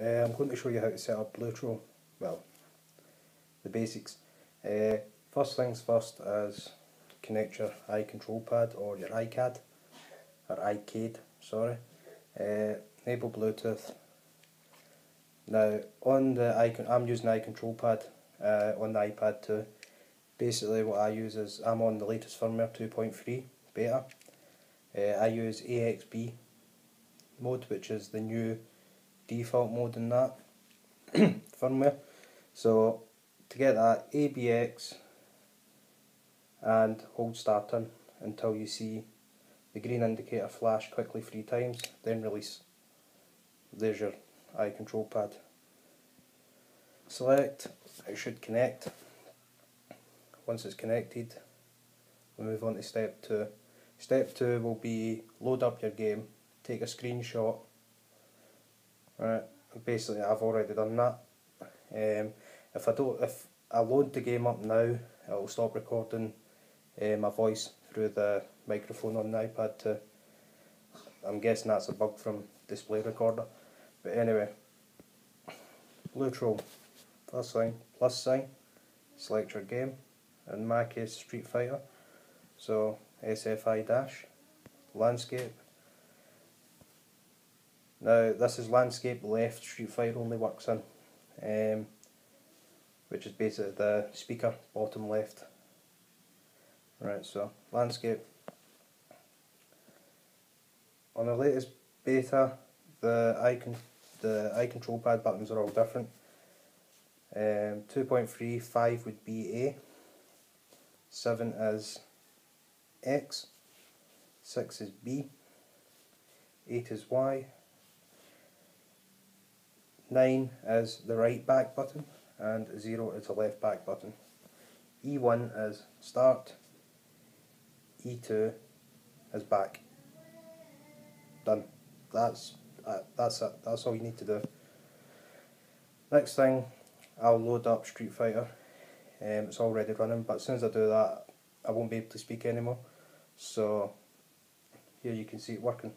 Uh, I'm going to show you how to set up Blutrol, well, the basics. Uh, first things first is connect your iControl pad or your iCAD, or iCade, sorry. Uh, enable Bluetooth. Now on the icon, I'm using iControl pad uh, on the iPad 2. Basically what I use is, I'm on the latest firmware 2.3 beta. Uh, I use AXB mode which is the new default mode in that firmware. So to get that ABX and hold start until you see the green indicator flash quickly three times, then release. There's your iControl pad. Select, it should connect. Once it's connected, we move on to step 2. Step 2 will be load up your game, take a screenshot Right, basically I've already done that. Um, if I don't, if I load the game up now, it'll stop recording uh, my voice through the microphone on the iPad too. I'm guessing that's a bug from display recorder. But anyway, Blutrol, plus sign, plus sign, select your game, in my case Street Fighter, so SFI dash, landscape, now this is landscape left Street Fighter only works in, um, which is basically the speaker bottom left. Right, so landscape. On the latest beta, the icon, the iControl pad buttons are all different. Um, 2.3, would be A, 7 is X, 6 is B, 8 is Y, 9 is the right back button and 0 is the left back button. E1 is start, E2 is back. Done. That's that's it. That's all you need to do. Next thing, I'll load up Street Fighter. Um, it's already running, but as soon as I do that, I won't be able to speak anymore. So here you can see it working.